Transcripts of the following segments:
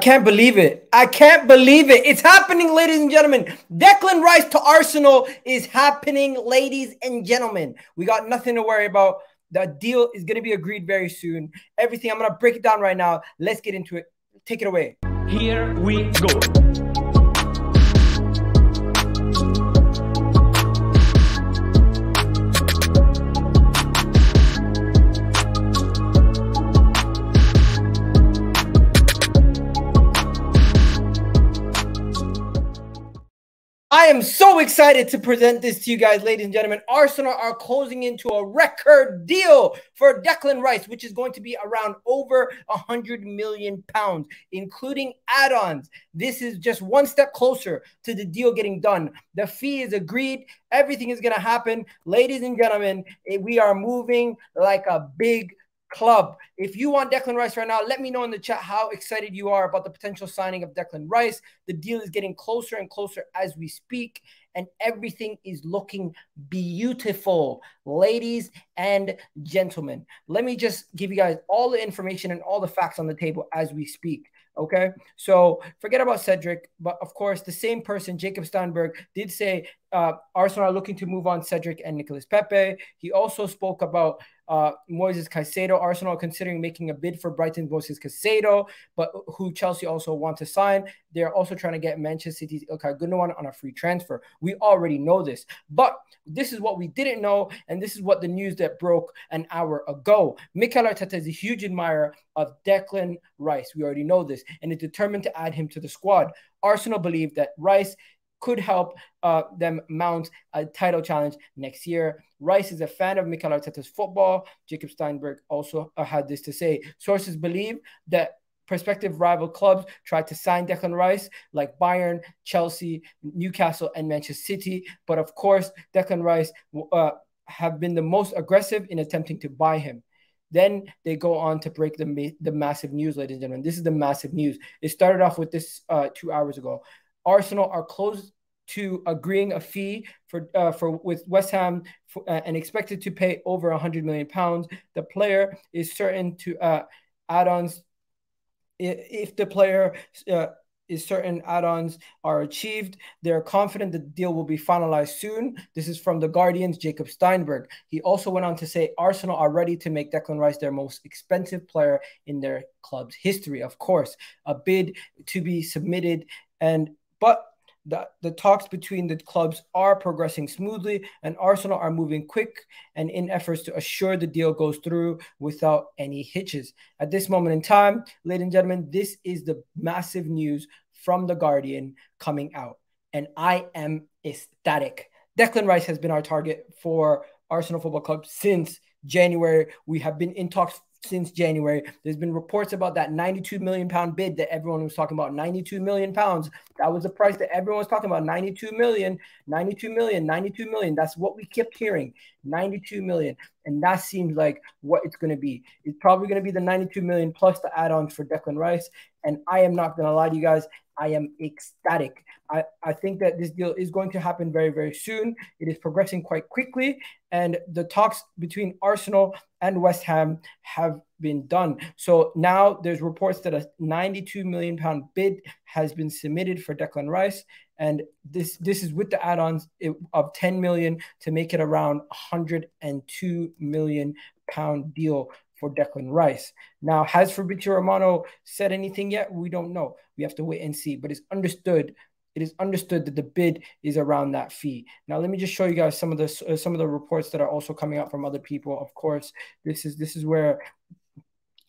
can't believe it. I can't believe it. It's happening, ladies and gentlemen. Declan Rice to Arsenal is happening, ladies and gentlemen. We got nothing to worry about. The deal is going to be agreed very soon. Everything, I'm going to break it down right now. Let's get into it. Take it away. Here we go. Excited to present this to you guys, ladies and gentlemen. Arsenal are closing into a record deal for Declan Rice, which is going to be around over a hundred million pounds, including add-ons. This is just one step closer to the deal getting done. The fee is agreed. Everything is going to happen, ladies and gentlemen. Eh, we are moving like a big club. If you want Declan Rice right now, let me know in the chat how excited you are about the potential signing of Declan Rice. The deal is getting closer and closer as we speak, and everything is looking beautiful, ladies and gentlemen. Let me just give you guys all the information and all the facts on the table as we speak. Okay, so forget about Cedric, but of course, the same person, Jacob Steinberg, did say uh, Arsenal are looking to move on Cedric and Nicolas Pepe. He also spoke about uh, Moises Caicedo. Arsenal considering making a bid for Brighton's Moises Caicedo, but who Chelsea also want to sign. They're also trying to get Manchester City's Ilkay Gundogan on a free transfer. We already know this, but this is what we didn't know, and this is what the news that broke an hour ago. Mikel Arteta is a huge admirer of Declan Rice. We already know this, and is determined to add him to the squad. Arsenal believe that Rice could help uh, them mount a title challenge next year. Rice is a fan of Mikel Arteta's football. Jacob Steinberg also uh, had this to say. Sources believe that prospective rival clubs tried to sign Declan Rice, like Bayern, Chelsea, Newcastle, and Manchester City. But of course, Declan Rice uh, have been the most aggressive in attempting to buy him. Then they go on to break the, the massive news, ladies and gentlemen. This is the massive news. It started off with this uh, two hours ago. Arsenal are close to agreeing a fee for uh, for with West Ham for, uh, and expected to pay over 100 million pounds. The player is certain to uh, add-ons if the player uh, is certain add-ons are achieved. They're confident the deal will be finalized soon. This is from the Guardian's Jacob Steinberg. He also went on to say Arsenal are ready to make Declan Rice their most expensive player in their club's history. Of course, a bid to be submitted and but the, the talks between the clubs are progressing smoothly, and Arsenal are moving quick and in efforts to assure the deal goes through without any hitches. At this moment in time, ladies and gentlemen, this is the massive news from The Guardian coming out, and I am ecstatic. Declan Rice has been our target for Arsenal Football Club since January. We have been in talks since January. There's been reports about that 92 million pound bid that everyone was talking about. 92 million pounds. That was the price that everyone was talking about. 92 million, 92 million, 92 million. That's what we kept hearing. 92 million. And that seems like what it's going to be. It's probably going to be the 92 million plus the add ons for Declan Rice. And I am not going to lie to you guys. I am ecstatic. I, I think that this deal is going to happen very, very soon. It is progressing quite quickly. And the talks between Arsenal and West Ham have been done. So now there's reports that a 92 million pound bid has been submitted for Declan Rice. And this this is with the add-ons of 10 million to make it around 102 million pound deal for Declan Rice. Now, has Fabrizio Romano said anything yet? We don't know. We have to wait and see. But it's understood. It is understood that the bid is around that fee. Now, let me just show you guys some of the uh, some of the reports that are also coming out from other people. Of course, this is this is where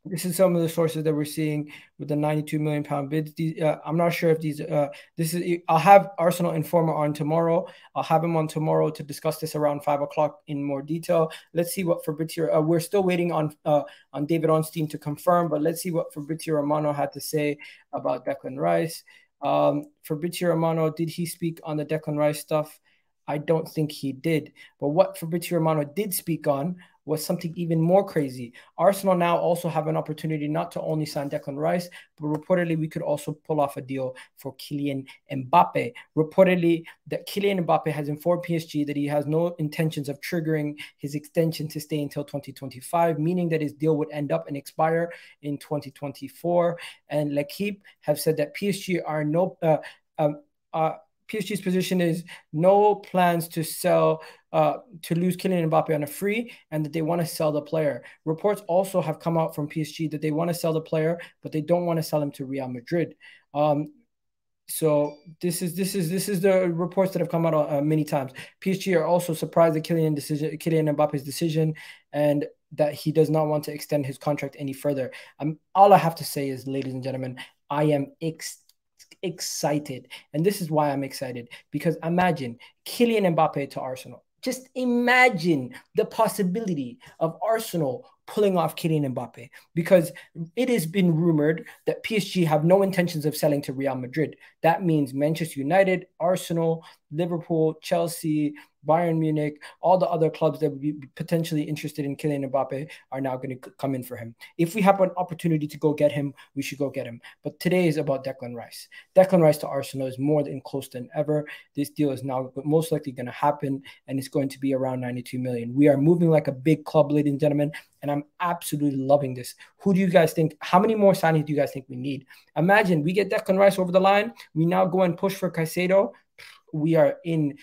this is some of the sources that we're seeing with the 92 million pound bids. These, uh, I'm not sure if these. Uh, this is. I'll have Arsenal Informer on tomorrow. I'll have him on tomorrow to discuss this around five o'clock in more detail. Let's see what Fabrizio. Uh, we're still waiting on uh, on David Ornstein to confirm, but let's see what Fabrizio Romano had to say about Declan Rice. Um, Fabrizio Romano, did he speak on the Declan Rice stuff? I don't think he did. But what Fabrizio Romano did speak on was something even more crazy. Arsenal now also have an opportunity not to only sign Declan Rice, but reportedly we could also pull off a deal for Kylian Mbappe. Reportedly, that Kylian Mbappe has informed PSG that he has no intentions of triggering his extension to stay until 2025, meaning that his deal would end up and expire in 2024. And L'Equipe have said that PSG are no. Uh, um, uh, PSG's position is no plans to sell uh, to lose Kylian Mbappe on a free, and that they want to sell the player. Reports also have come out from PSG that they want to sell the player, but they don't want to sell him to Real Madrid. Um, so this is this is this is the reports that have come out uh, many times. PSG are also surprised at Kylian decision, Kylian Mbappe's decision, and that he does not want to extend his contract any further. Um, all I have to say is, ladies and gentlemen, I am ex excited. And this is why I'm excited because imagine Kylian Mbappe to Arsenal. Just imagine the possibility of Arsenal pulling off Kylian Mbappe because it has been rumored that PSG have no intentions of selling to Real Madrid. That means Manchester United, Arsenal, Liverpool, Chelsea, Bayern Munich, all the other clubs that would be potentially interested in Kylian Mbappe are now going to come in for him. If we have an opportunity to go get him, we should go get him. But today is about Declan Rice. Declan Rice to Arsenal is more than close than ever. This deal is now most likely going to happen, and it's going to be around 92 million. We are moving like a big club, ladies and gentlemen, and I'm absolutely loving this. Who do you guys think? How many more signings do you guys think we need? Imagine we get Declan Rice over the line. We now go and push for Caicedo. We are in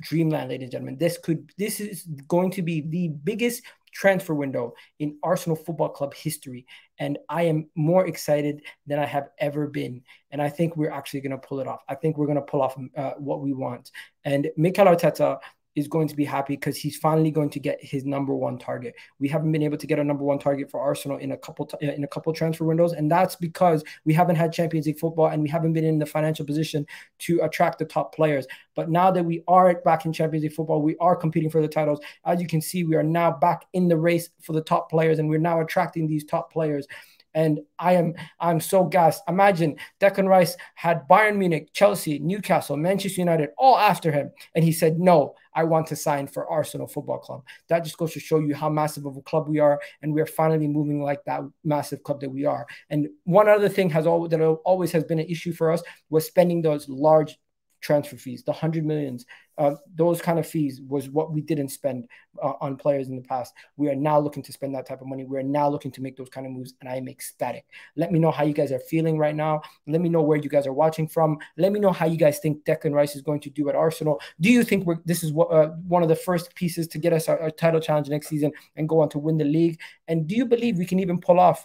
dreamland, ladies and gentlemen. This could this is going to be the biggest transfer window in Arsenal Football Club history. And I am more excited than I have ever been. And I think we're actually going to pull it off. I think we're going to pull off uh, what we want. And Mikel Arteta is going to be happy because he's finally going to get his number one target. We haven't been able to get a number one target for Arsenal in a couple t- in a couple transfer windows, and that's because we haven't had Champions League football and we haven't been in the financial position to attract the top players. But now that we are back in Champions League football, we are competing for the titles. As you can see, we are now back in the race for the top players, and we're now attracting these top players. And I am I'm so gassed. Imagine Declan Rice had Bayern Munich, Chelsea, Newcastle, Manchester United all after him, and he said, "No, I want to sign for Arsenal Football Club." That just goes to show you how massive of a club we are, and we're finally moving like that massive club that we are. And one other thing has always that always has been an issue for us was spending those large transfer fees, the hundred millions, uh, those kind of fees was what we didn't spend uh, on players in the past. We are now looking to spend that type of money. We are now looking to make those kind of moves, and I am ecstatic. Let me know how you guys are feeling right now. Let me know where you guys are watching from. Let me know how you guys think Declan Rice is going to do at Arsenal. Do you think we're, this is what, uh, one of the first pieces to get us our, our, title challenge next season and go on to win the league? And do you believe we can even pull off?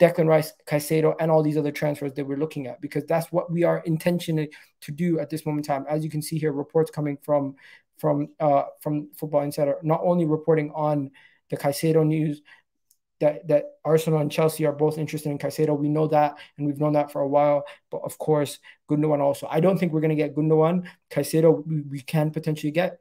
Declan Rice, Caicedo, and all these other transfers that we're looking at because that's what we are intentionally to do at this moment in time. As you can see here, reports coming from from uh, from Football Insider, not only reporting on the Caicedo news that that Arsenal and Chelsea are both interested in Caicedo. We know that, and we've known that for a while. But of course, Gundogan also. I don't think we're going to get Gundogan. Caicedo, we, we can potentially get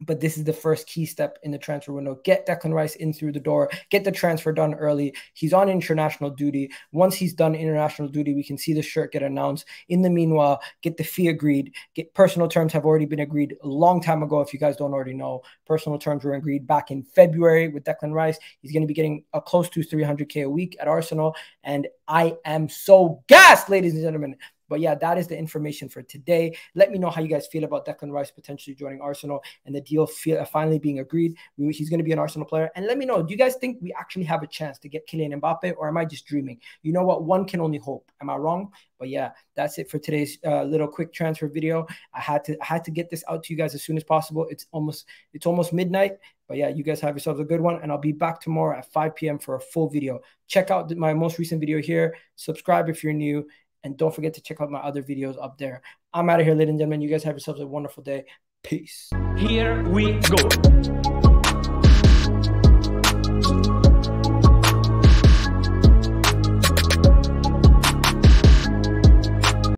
but this is the first key step in the transfer window. Get Declan Rice in through the door, get the transfer done early. He's on international duty. Once he's done international duty, we can see the shirt get announced. In the meanwhile, get the fee agreed. Get personal terms have already been agreed a long time ago. If you guys don't already know, personal terms were agreed back in February with Declan Rice. He's going to be getting a close to 300k a week at Arsenal, and I am so gassed, ladies and gentlemen. But yeah, that is the information for today. Let me know how you guys feel about Declan Rice potentially joining Arsenal and the deal feel, finally being agreed. He's going to be an Arsenal player. And let me know, do you guys think we actually have a chance to get Kylian Mbappe or am I just dreaming? You know what? One can only hope. Am I wrong? But yeah, that's it for today's uh, little quick transfer video. I had to I had to get this out to you guys as soon as possible. It's almost it's almost midnight. But yeah, you guys have yourselves a good one, and I'll be back tomorrow at 5 p.m. for a full video. Check out my most recent video here. Subscribe if you're new, and don't forget to check out my other videos up there. I'm out of here, ladies and gentlemen. You guys have yourselves a wonderful day. Peace. Here we go.